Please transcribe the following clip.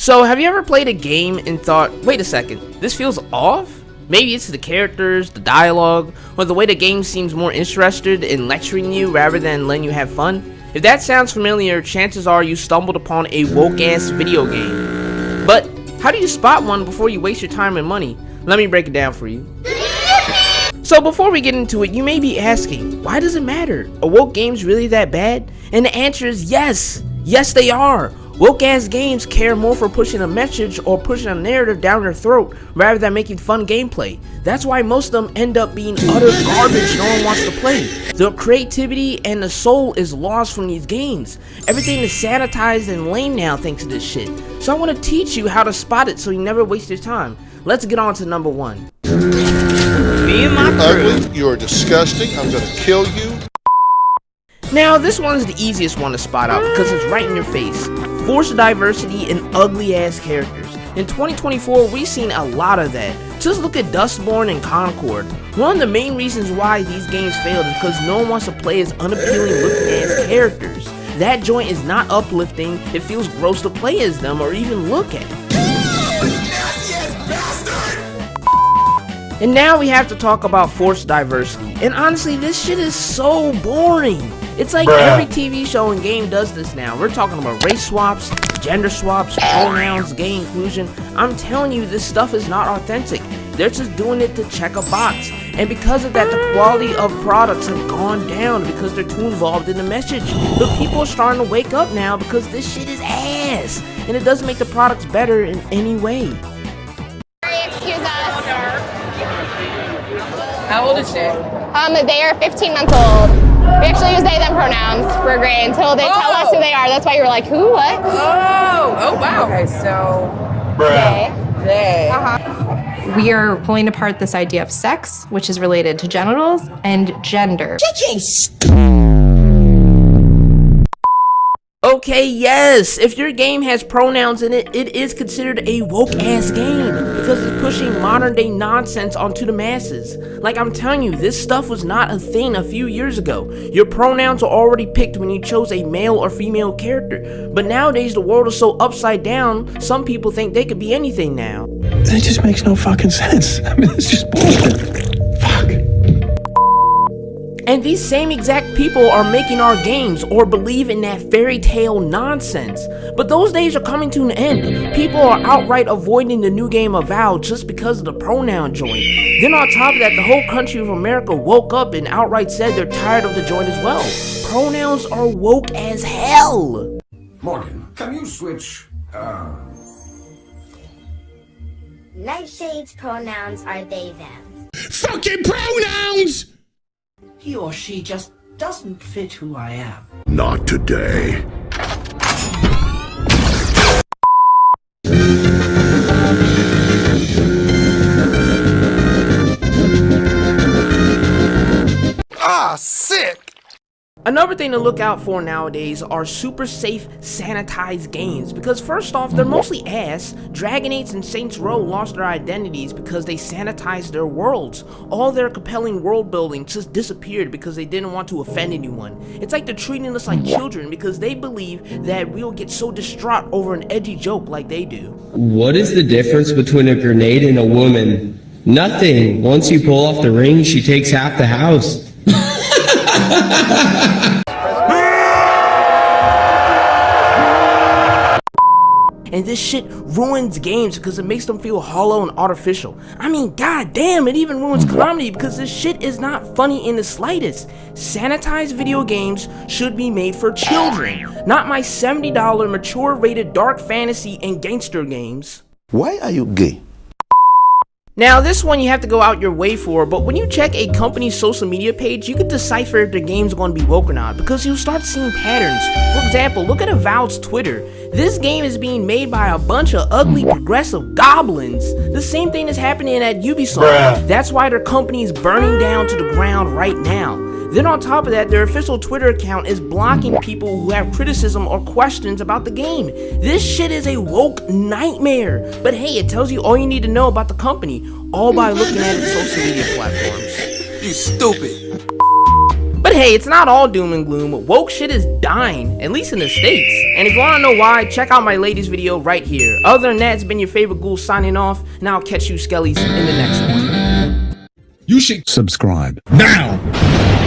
So, have you ever played a game and thought, wait a second, this feels off? Maybe it's the characters, the dialogue, or the way the game seems more interested in lecturing you rather than letting you have fun? If that sounds familiar, chances are you stumbled upon a woke-ass video game. But, how do you spot one before you waste your time and money? Let me break it down for you. So before we get into it, you may be asking, why does it matter? Are woke games really that bad? And the answer is yes! Yes they are! Woke ass games care more for pushing a message or pushing a narrative down your throat rather than making fun gameplay. That's why most of them end up being utter garbage no one wants to play. The creativity and the soul is lost from these games. Everything is sanitized and lame now thanks to this shit. So I want to teach you how to spot it so you never waste your time. Let's get on to number one. Me and my crew. Ugly, you're disgusting, I'm gonna kill you. Now, this one's the easiest one to spot out because it's right in your face. Forced diversity and ugly ass characters. In 2024, we've seen a lot of that. Just look at Dustborn and Concord. One of the main reasons why these games failed is because no one wants to play as unappealing looking ass characters. That joint is not uplifting, it feels gross to play as them or even look at. And now we have to talk about forced diversity. And honestly, this shit is so boring. It's like Bruh. every TV show and game does this now. We're talking about race swaps, gender swaps, pronouns, gay inclusion. I'm telling you, this stuff is not authentic. They're just doing it to check a box. And because of that, the quality of products have gone down because they're too involved in the message. But people are starting to wake up now because this shit is ass. And it doesn't make the products better in any way. Excuse us. How old is she? Um, they are 15 months old. We actually use they them pronouns for gray until they oh. tell us who they are. That's why you were like, who, what? Oh, oh wow. Okay, so they. They. Uh-huh. We are pulling apart this idea of sex, which is related to genitals, and gender. Okay, yes, if your game has pronouns in it, it is considered a woke-ass game because it's pushing modern-day nonsense onto the masses. Like I'm telling you, this stuff was not a thing a few years ago. Your pronouns are already picked when you chose a male or female character. But nowadays, the world is so upside down, some people think they could be anything now. That just makes no fucking sense. I mean, it's just bullshit. And these same exact people are making our games or believe in that fairy tale nonsense. But those days are coming to an end. People are outright avoiding the new game of Avowed just because of the pronoun joint. Then on top of that, the whole country of America woke up and outright said they're tired of the joint as well. Pronouns are woke as hell. Morgan, can you switch, uh... Nightshade's pronouns are they, them. Fucking pronouns! Or she just doesn't fit who I am. Not today. Another thing to look out for nowadays are super safe sanitized games because first off they're mostly ass. Dragon Age and Saints Row lost their identities because they sanitized their worlds. All their compelling world building just disappeared because they didn't want to offend anyone. It's like they're treating us like children because they believe that we'll get so distraught over an edgy joke like they do. What is the difference between a grenade and a woman? Nothing. Once you pull off the ring, she takes half the house. and this shit ruins games because it makes them feel hollow and artificial. I mean, god damn, it even ruins mm. comedy because this shit is not funny in the slightest. Sanitized video games should be made for children, not my $70 mature rated dark fantasy and gangster games. Why are you gay? Now, this one you have to go out your way for, but when you check a company's social media page, you can decipher if their game's going to be woke or not, because you'll start seeing patterns. For example, look at Avowed's Twitter. This game is being made by a bunch of ugly progressive goblins. The same thing is happening at Ubisoft. That's why their company is burning down to the ground right now. Then on top of that, their official Twitter account is blocking people who have criticism or questions about the game. This shit is a woke nightmare. But hey, it tells you all you need to know about the company, all by looking at its social media platforms. You stupid. But hey, it's not all doom and gloom. Woke shit is dying, at least in the States. And if you wanna know why, check out my latest video right here. Other than that, it's been your favorite ghoul signing off, and I'll catch you skellies in the next one. You should subscribe now.